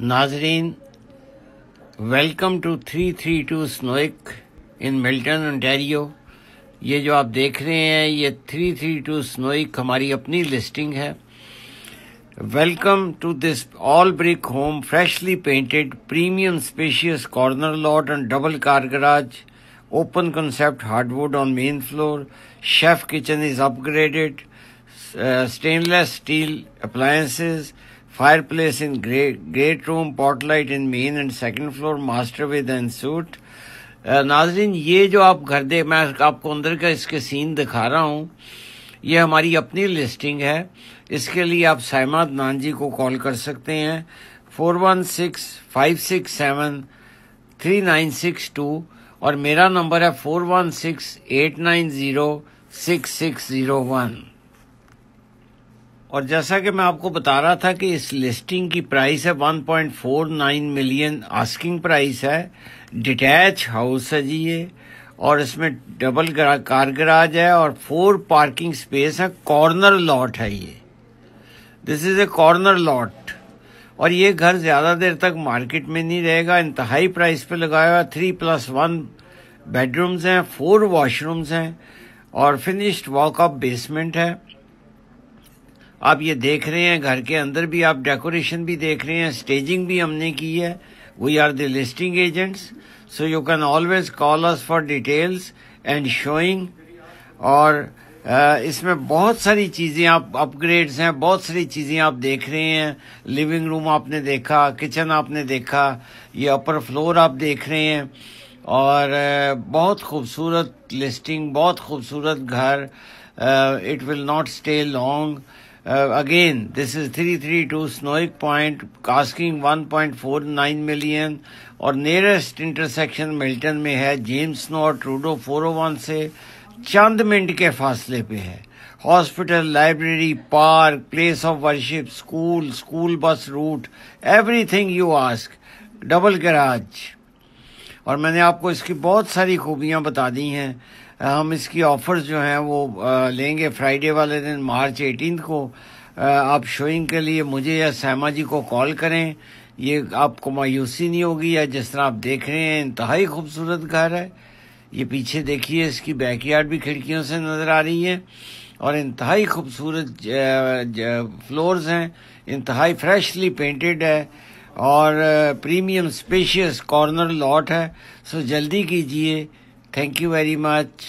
ناظرین welcome to three three two Snowick in Milton Ontario یہ جو آپ دیکھ رہے ہیں، یہ تھری تھری ٹو سنوئک ہماری اپنی لسٹنگ ہے۔ Welcome to this all brick home freshly painted premium spacious corner lot and double car garage open concept hardwood on main floor chef kitchen is upgraded stainless steel appliances fireplace in great room pot light in main and second floor master with en suite ناظرین یہ جو آپ گھر دے میں آپ کو اندر کا اس کے سین دکھا رہا ہوں یہ ہماری اپنی لسٹنگ ہے اس کے لیے آپ سائمہ نان جی کو کال کر سکتے ہیں four one six five six seven three nine six two اور میرا نمبر ہے four one six eight nine zero six six zero one اور جیسا کہ میں آپ کو بتا رہا تھا کہ اس لسٹنگ کی پرائس ہے one point four nine million asking price ہے ڈیٹیچ ہاؤس ہے جی یہ، اور اس میں ڈبل کار گراج ہے اور فور پارکنگ سپیس ہے کارنر لاٹ ہے یہ۔ دس از اے کارنر لاٹ اور یہ گھر زیادہ دیر تک مارکیٹ میں نہیں رہے گا، انتہائی پرائس پہ لگایا ہوا three plus one bedrooms ہیں فور واش رومز ہیں اور فنشڈ واک اپ بیسمنٹ ہے۔ آپ یہ دیکھ رہے ہیں، گھر کے اندر بھی آپ ڈیکوریشن بھی دیکھ رہے ہیں اسٹیجنگ بھی ہم نے کی ہے۔ We are the listing agents so you can always call us for details and showing اور اس میں بہت ساری چیزیں آپ اپ گریڈس ہیں، بہت ساری چیزیں آپ دیکھ رہے ہیں۔ لیونگ روم آپ نے دیکھا کچن آپ نے دیکھا، یہ اپر فلور آپ دیکھ رہے ہیں۔ اور بہت خوبصورت لسٹنگ بہت خوبصورت گھر۔ It will not stay long again this is three three two Snowick point asking four nine million اور نیئرسٹ انٹرسیکشن ملٹن میں ہے جیمس نو اور ٹروڈو فور او ون سے چند منٹ کے فاصلے پہ ہے hospital library park place of worship school school bus route everything you ask double garage اور میں نے آپ کو اس کی بہت ساری خوبیاں بتا دی ہیں۔ ہم اس کی آفرز جو ہیں وہ لیں گے فرائیڈے والے دن مارچ ایٹینتھ کو۔ آپ شوئنگ کے لیے مجھے یا سیما جی کو کال کریں۔ یہ آپ کو مایوسی نہیں ہوگی یا جس طرح آپ دیکھ رہے ہیں، انتہائی خوبصورت گھر ہے۔ یہ پیچھے دیکھیے، اس کی بیک یارڈ بھی کھڑکیوں سے نظر آ رہی ہے اور انتہائی خوبصورت فلورز ہیں۔ انتہائی فریشلی پینٹڈ ہے۔ اور پریمیم اسپیشیس کارنر لاٹ ہے سو جلدی کیجیے۔ Thank you very much